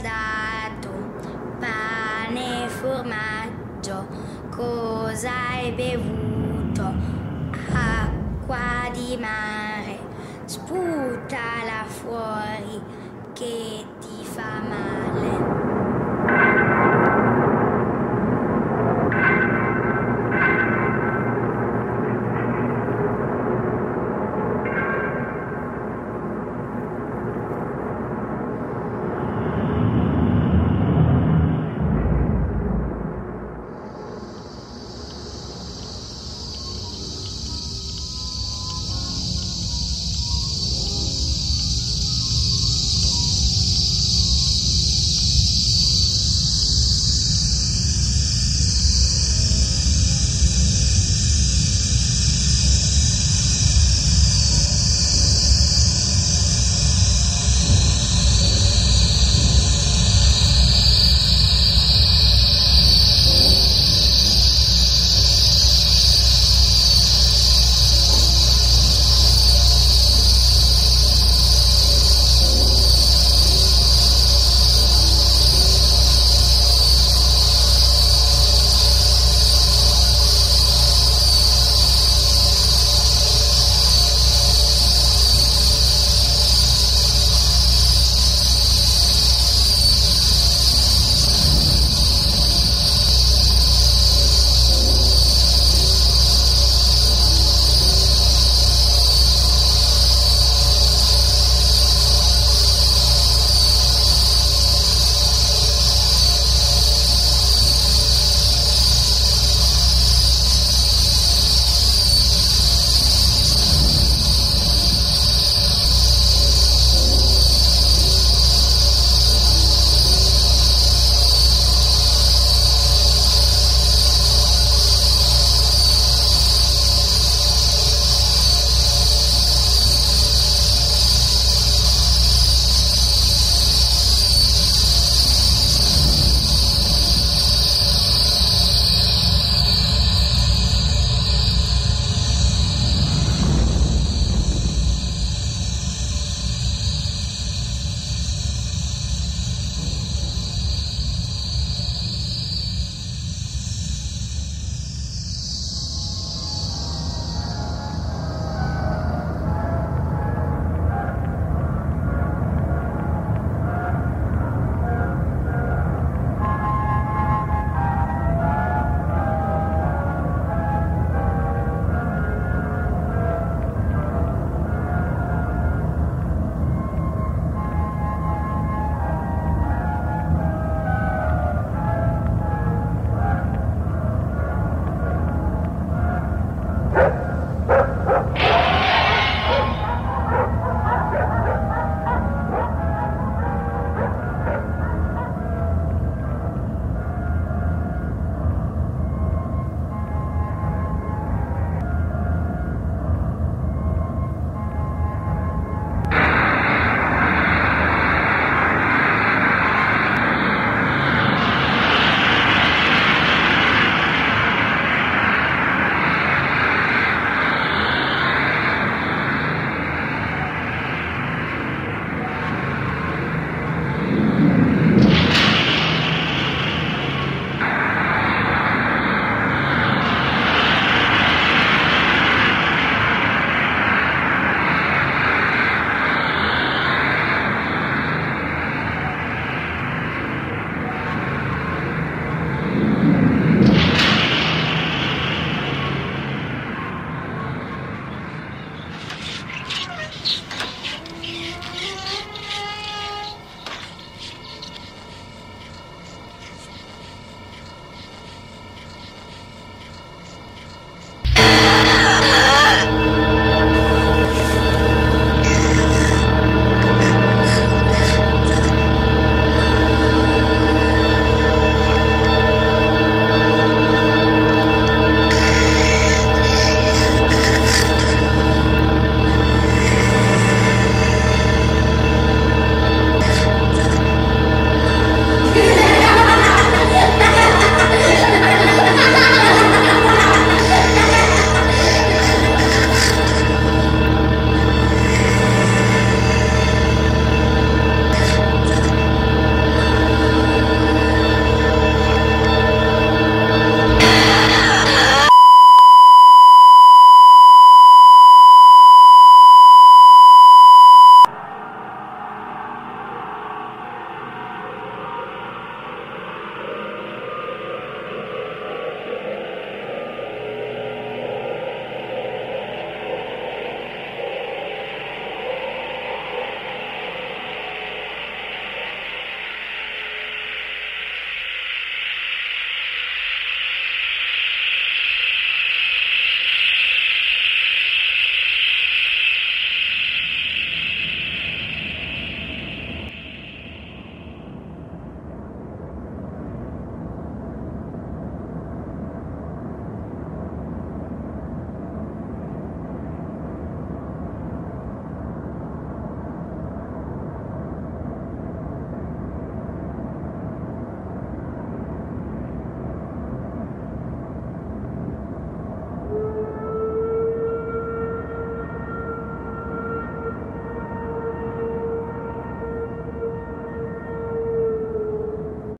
dato pane e formaggio, cosa hai bevuto? Acqua di mare, sputala fuori che ti fa male.